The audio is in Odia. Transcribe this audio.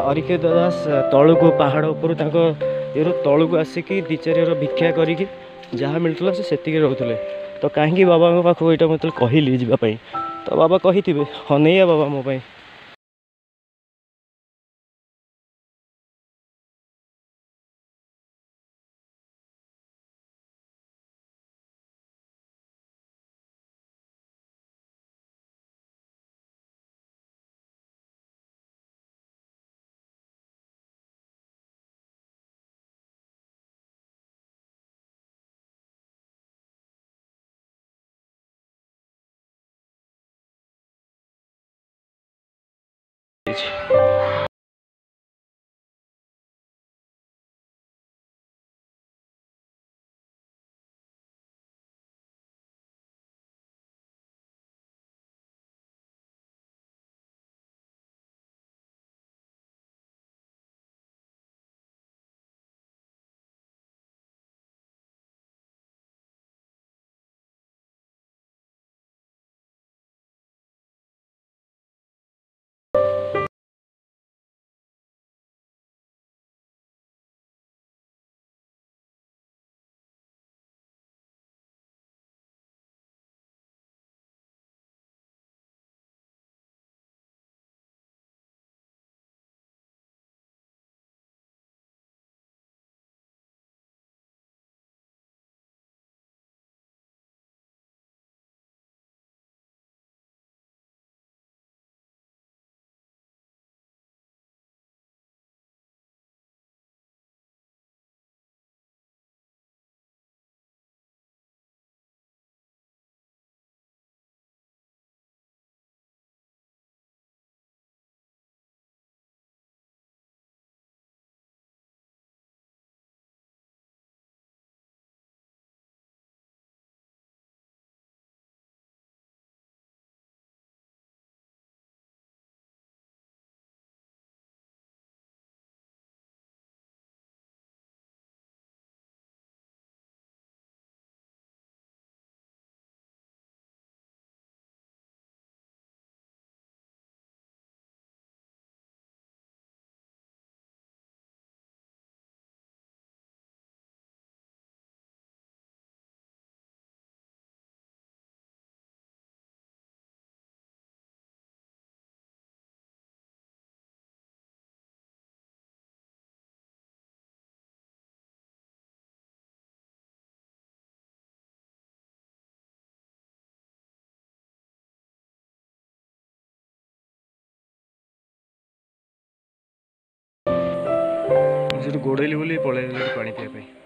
ଅରିକ୍ଷିତ ଦାସ ତଳକୁ ପାହାଡ଼ ଉପରୁ ତାଙ୍କ ଇଏରୁ ତଳକୁ ଆସିକି ଦି ଚାରିର ଭିକ୍ଷା କରିକି ଯାହା ମିଳୁଥିଲା ସେ ସେତିକି ରହୁଥିଲେ। ତ କାହିଁକି ବାବାଙ୍କ ପାଖକୁ ଏଇଟା ମୁଁ ଯେତେବେଳେ କହିଲି ଯିବା ପାଇଁ? ତ ବାବା କହିଥିବେ ଅନେଇଆ ବାବା ମୋ ପାଇଁ। 对起。ସେଠୁ ଗୋଡ଼େଇଲି ବୋଲି ପଳେଇଲି ପାଣି ପିଇବା ପାଇଁ।